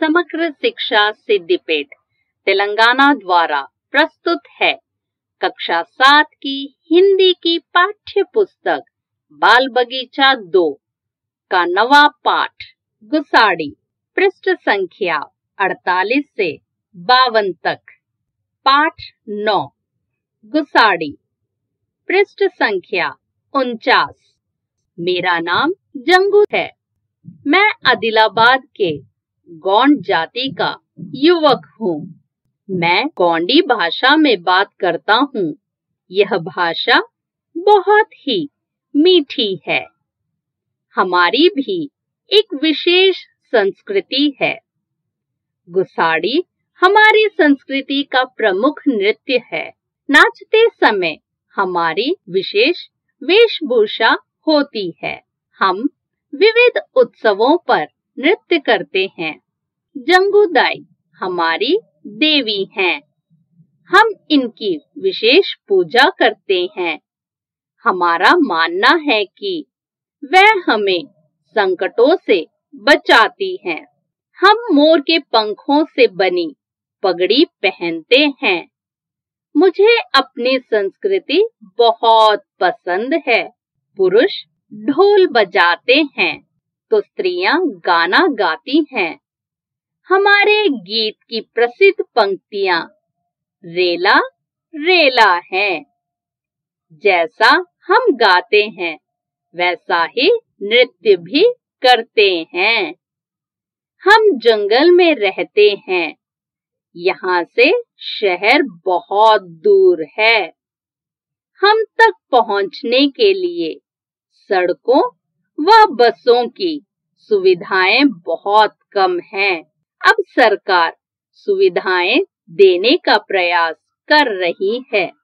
समग्र शिक्षा सिद्धिपेट तेलंगाना द्वारा प्रस्तुत है। कक्षा सात की हिंदी की पाठ्य पुस्तक बाल बगीचा दो, का नवा पाठ, गुसाड़ी, पृष्ठ संख्या 48 से बावन तक। पाठ नौ, गुसाड़ी, पृष्ठ संख्या उनचास। मेरा नाम जंगू है। मैं आदिलाबाद के गौंड जाति का युवक हूँ। मैं गौंडी भाषा में बात करता हूँ। यह भाषा बहुत ही मीठी है। हमारी भी एक विशेष संस्कृति है। गुसाड़ी हमारी संस्कृति का प्रमुख नृत्य है। नाचते समय हमारी विशेष वेशभूषा होती है। हम विविध उत्सवों पर नृत्य करते हैं। जंगुदाई हमारी देवी हैं। हम इनकी विशेष पूजा करते हैं। हमारा मानना है कि वह हमें संकटों से बचाती हैं। हम मोर के पंखों से बनी पगड़ी पहनते हैं। मुझे अपनी संस्कृति बहुत पसंद है। पुरुष ढोल बजाते हैं। तो स्त्रियाँ गाना गाती हैं। हमारे गीत की प्रसिद्ध पंक्तियाँ, रेला रेला है। जैसा हम गाते हैं, वैसा ही नृत्य भी करते हैं। हम जंगल में रहते हैं, यहाँ से शहर बहुत दूर है। हम तक पहुँचने के लिए सड़कों व बसों की सुविधाएँ बहुत कम हैं। अब सरकार सुविधाएँ देने का प्रयास कर रही है